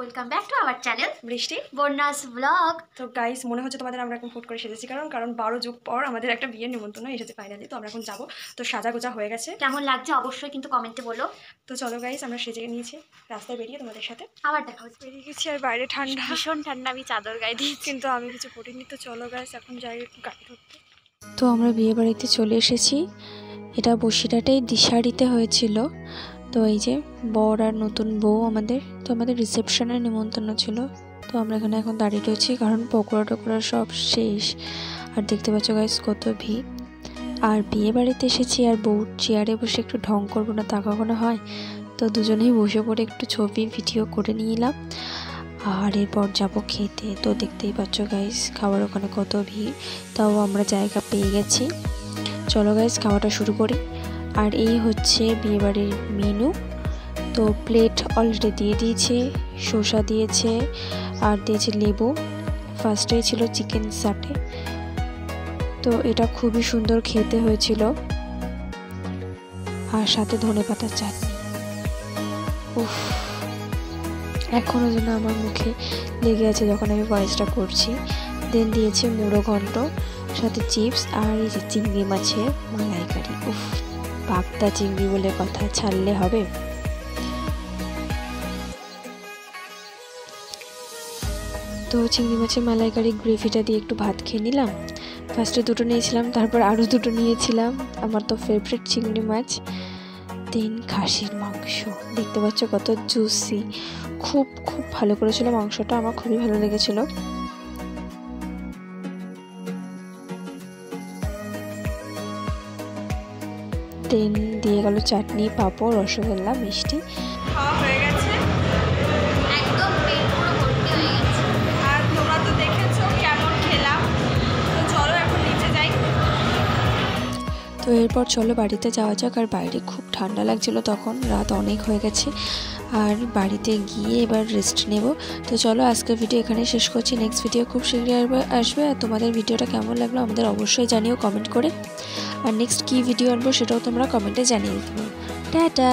Welcome back to our channel Brishti. বন্যাস blog তো guys মনে হচ্ছে তোমাদের আমরা এখন ফুট করে সেজেছি কারণ কারণ বারো যুগ পর আমাদের একটা বিয়ের নিমন্ত্রণ এসেছে ফাইনালি তো আমরা এখন যাব। তো সাজা গোজা হয়ে গেছে। কেমন লাগছে অবশ্যই কিন্তু কমেন্টে বলো। তো চলো গাইস আমরা সেজে নিয়েছি রাস্তায় বেরিয়ে তোমাদের সাথে। আবার দেখা হচ্ছে। বেরিয়ে গেছি আর বাইরে ঠান্ডা। ভীষণ ঠান্ডা আমি চাদর গায়ে দিয়েছি। কিন্তু আমি কিছু করিনি তো চলো গাইস এখন যাই একটু গাড়ি ধরতে। তো আমরা বিয়ে বাড়িতে চলে এসেছি। এটা বসিরহাটেই দিশারিতে হয়েছিল। তো এই যে বর আর নতুন বউ আমাদের, তো আমাদের রিসেপশনের নিমন্ত্রণ ছিল। তো আমরা এখানে এখন দাঁড়িয়ে রয়েছি, কারণ পকোড়া টকোড়া সব শেষ। আর দেখতে পাচ্ছ গাইস কত ভিড়। আর বিয়ে বাড়িতে এসেছি আর বউ চেয়ারে বসে একটু ঢং করব না তা কখনো হয়। তো দুজনেই বসে পড়ে একটু ছবি ভিডিও করে নিলাম। আর এরপর যাব খেতে। তো দেখতেই পাচ্ছ গাইস খাওয়ার ওখানে কত ভিড়। তাও আমরা জায়গা পেয়ে গেছি। চলো গাইস খাওয়াটা শুরু করি। আর এই হচ্ছে বিয়েবাড়ির মেনু। তো প্লেট অলরেডি দিয়ে দিয়েছে, শসা দিয়েছে, আর দিয়েছে লেবু। ফার্স্টে ছিল চিকেন সাটে তো এটা খুবই সুন্দর খেতে হয়েছিল। আর সাথে ধনে পাতার চাটনি। উফ এখনও যেন আমার মুখে লেগে আছে যখন আমি ভয়েসটা করছি। দেন দিয়েছে মুড়ো ঘন্ট, সাথে চিপস আর এই যে চিংড়ি মাছের মালাইকারি। উফ পাকটা চিংড়ি বলে কথা ছাড়লে হবে? তো চিংড়ি মাছের মালাইকারি গ্রেভিটা দিয়ে একটু ভাত খেয়ে নিলাম। ফার্স্টে দুটো নিয়েছিলাম, তারপর আরও দুটো নিয়েছিলাম। আমার তো ফেভারিট চিংড়ি মাছ দেন খাসির মাংস। দেখতে পাচ্ছ কত জুসি খুব খুব ভালো করেছিল মাংসটা, আমার খুবই ভালো লেগেছিলো। দেন দিয়ে গেল চাটনি পাঁপড় রসগোল্লা মিষ্টি। খাওয়া হয়ে গেছে? একদম পেট পুরো ভর্তি হয়ে গেছে। আর তোমরা তো দেখেছ কেমন খেলাম। তো চলো এখন নিচে যাই। তো এরপর চলো বাড়িতে যাওয়া যাক। আর বাইরে খুব ঠান্ডা লাগছিল তখন রাত অনেক হয়ে গেছে। আর বাড়িতে গিয়ে এবার রেস্ট নেব। তো চলো আজকের ভিডিও এখানে শেষ করছি। নেক্সট ভিডিও খুব শীঘ্রই আসবে আর তোমাদের ভিডিওটা কেমন লাগল আমাদের অবশ্যই জানিও কমেন্ট করে। আর নেক্সট কী ভিডিও আনব সেটাও তোমরা কমেন্টে জানিয়ে দেবো টাটা!